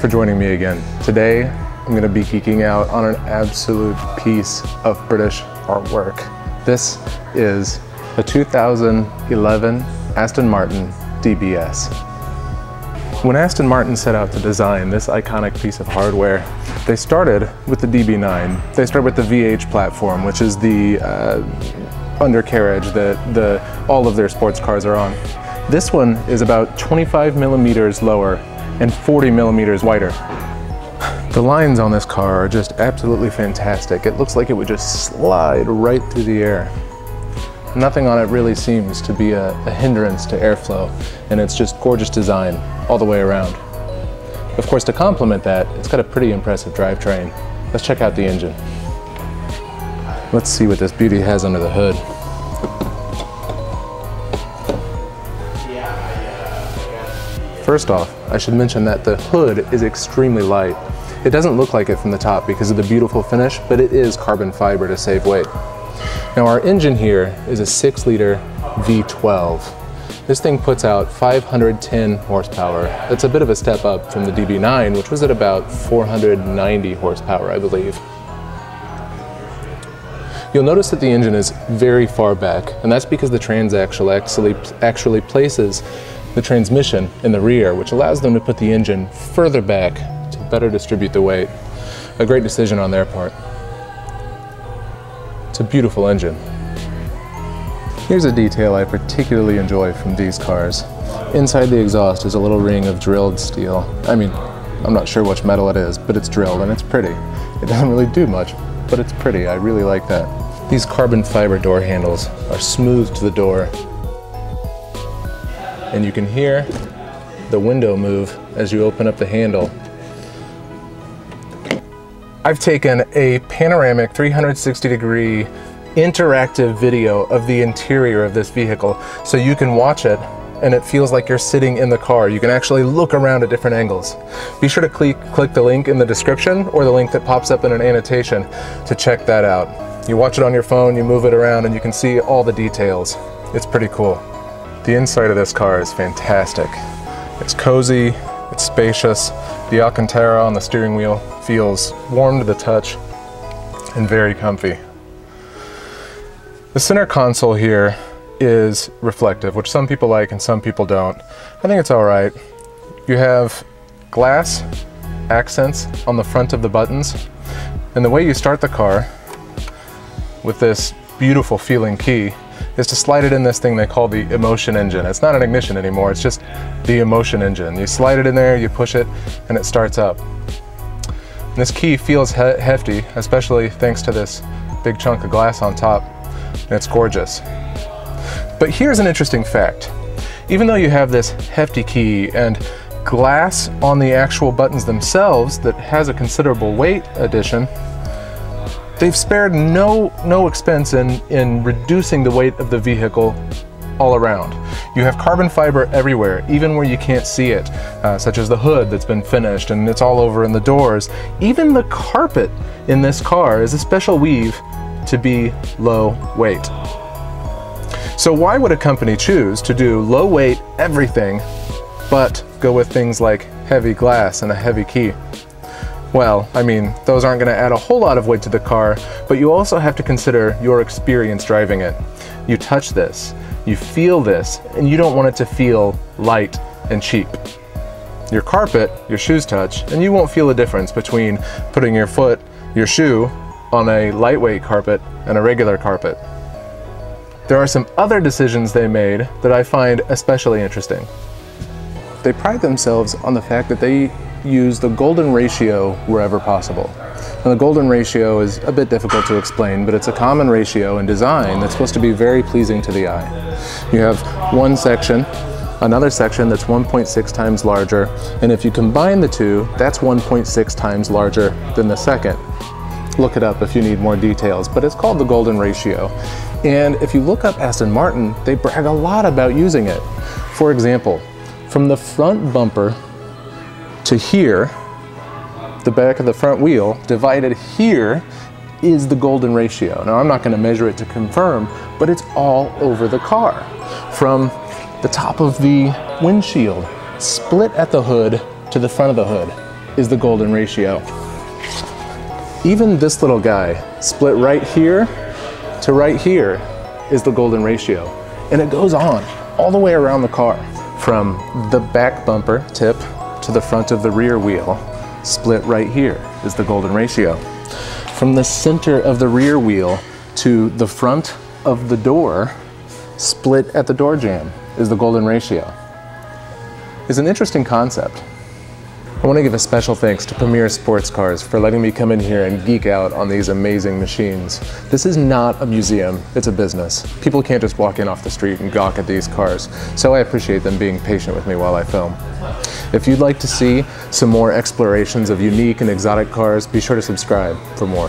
for joining me again. Today, I'm gonna be geeking out on an absolute piece of British artwork. This is a 2011 Aston Martin DBS. When Aston Martin set out to design this iconic piece of hardware, they started with the DB9. They started with the VH platform, which is the uh, undercarriage that the, all of their sports cars are on. This one is about 25 millimeters lower 40 millimeters wider. The lines on this car are just absolutely fantastic. It looks like it would just slide right through the air. Nothing on it really seems to be a, a hindrance to airflow, and it's just gorgeous design all the way around. Of course, to complement that, it's got a pretty impressive drivetrain. Let's check out the engine. Let's see what this beauty has under the hood. First off, I should mention that the hood is extremely light. It doesn't look like it from the top because of the beautiful finish, but it is carbon fiber to save weight. Now our engine here is a 6 liter V12. This thing puts out 510 horsepower. That's a bit of a step up from the DB9, which was at about 490 horsepower, I believe. You'll notice that the engine is very far back, and that's because the transaxle actually, actually places the transmission in the rear, which allows them to put the engine further back to better distribute the weight. A great decision on their part. It's a beautiful engine. Here's a detail I particularly enjoy from these cars. Inside the exhaust is a little ring of drilled steel. I mean, I'm not sure which metal it is, but it's drilled and it's pretty. It doesn't really do much, but it's pretty. I really like that. These carbon fiber door handles are smooth to the door and you can hear the window move as you open up the handle. I've taken a panoramic 360 degree interactive video of the interior of this vehicle so you can watch it and it feels like you're sitting in the car. You can actually look around at different angles. Be sure to click, click the link in the description or the link that pops up in an annotation to check that out. You watch it on your phone, you move it around, and you can see all the details. It's pretty cool. The inside of this car is fantastic. It's cozy, it's spacious, the Alcantara on the steering wheel feels warm to the touch and very comfy. The center console here is reflective, which some people like and some people don't. I think it's all right. You have glass accents on the front of the buttons, and the way you start the car with this beautiful feeling key is to slide it in this thing they call the emotion engine. It's not an ignition anymore, it's just the emotion engine. You slide it in there, you push it, and it starts up. And this key feels he hefty, especially thanks to this big chunk of glass on top, and it's gorgeous. But here's an interesting fact. Even though you have this hefty key and glass on the actual buttons themselves that has a considerable weight addition, They've spared no, no expense in, in reducing the weight of the vehicle all around. You have carbon fiber everywhere, even where you can't see it, uh, such as the hood that's been finished and it's all over in the doors. Even the carpet in this car is a special weave to be low weight. So why would a company choose to do low weight everything, but go with things like heavy glass and a heavy key? Well, I mean, those aren't going to add a whole lot of weight to the car, but you also have to consider your experience driving it. You touch this, you feel this, and you don't want it to feel light and cheap. Your carpet, your shoes touch, and you won't feel a difference between putting your foot, your shoe, on a lightweight carpet and a regular carpet. There are some other decisions they made that I find especially interesting. They pride themselves on the fact that they use the golden ratio wherever possible. Now the golden ratio is a bit difficult to explain, but it's a common ratio in design that's supposed to be very pleasing to the eye. You have one section, another section that's 1.6 times larger, and if you combine the two, that's 1.6 times larger than the second. Look it up if you need more details, but it's called the golden ratio. And if you look up Aston Martin, they brag a lot about using it. For example, from the front bumper to here, the back of the front wheel, divided here is the golden ratio. Now I'm not going to measure it to confirm, but it's all over the car. From the top of the windshield, split at the hood to the front of the hood. is the golden ratio. Even this little guy, split right here to right here, is the golden ratio. And it goes on all the way around the car. From the back bumper tip to the front of the rear wheel, split right here is the golden ratio. From the center of the rear wheel to the front of the door, split at the door jamb is the golden ratio. It's an interesting concept. I want to give a special thanks to Premier Sports Cars for letting me come in here and geek out on these amazing machines. This is not a museum, it's a business. People can't just walk in off the street and gawk at these cars, so I appreciate them being patient with me while I film. If you'd like to see some more explorations of unique and exotic cars, be sure to subscribe for more.